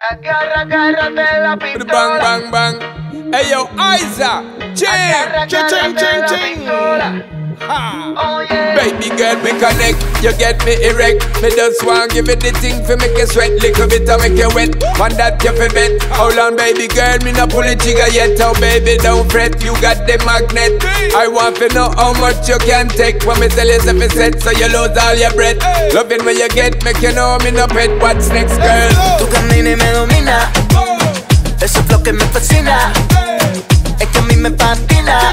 Agarra, agárrate la Bang, pistola. bang, bang. Hey yo, Isa, ching, Agarra, ching, ching, ching, la ching. pistola. Ha. Oh yeah. Baby girl, we connect, you get me erect Me just want give it the thing for make you sweat Little bit to make you wet, one that you fi bet Hold on baby girl, me no pull the trigger yet Oh baby don't fret, you got the magnet I want to know how much you can take When me tell you if it's set, so you lose all your breath Loving when you get, make you know me no pet What's next girl? Que me fascina. Es que a mí me patina,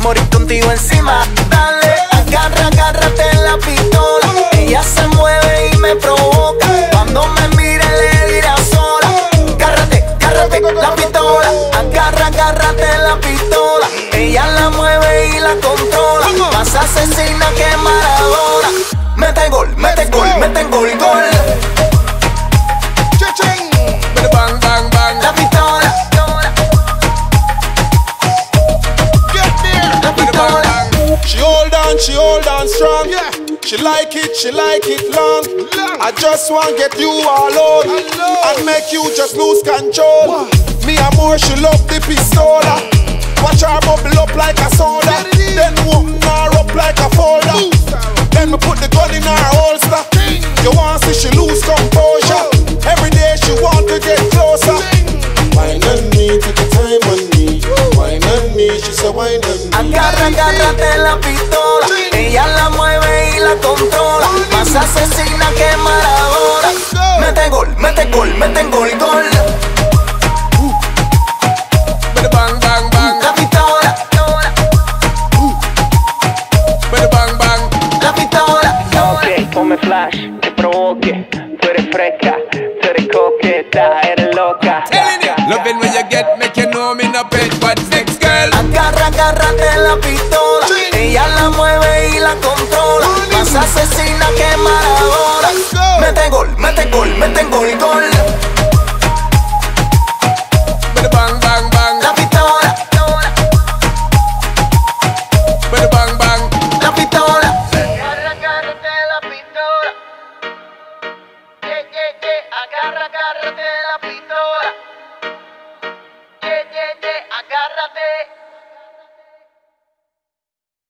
morir contigo encima. Dale, agarra, agárrate la pistola. Ella se mueve y me provoca. Cuando me mire le dirá sola. Agárrate, agárrate la pistola. Agarra, agárrate la pistola. Ella la mueve y la controla. Más asesina que Maradona. Mete gol, mete gol, mete gol, gol. She hold on strong. Yeah. She like it, she like it long. I just want get you alone and make you just lose control. Me and more, she love the pistola. Watch her bubble up like a soda. Then open her up like a folder. Then me put the gun in her holster. You want see she lose composure. Every day she want to get closer. Wine on me, take your time on me. Wine on me, she said wine on me. Agarra, agárrate la pistola. La controla. Más asesina que Maradona. Mete gol, mete gol, mete gol, gol. Bang, bang, bang La pistola, Bang, bang la pistola. Ok, ponme flash, que provoque. Tú eres fresca, tú eres coqueta, eres loca. Telling you, loving when you get, make you know me no pet. Agarra carretera.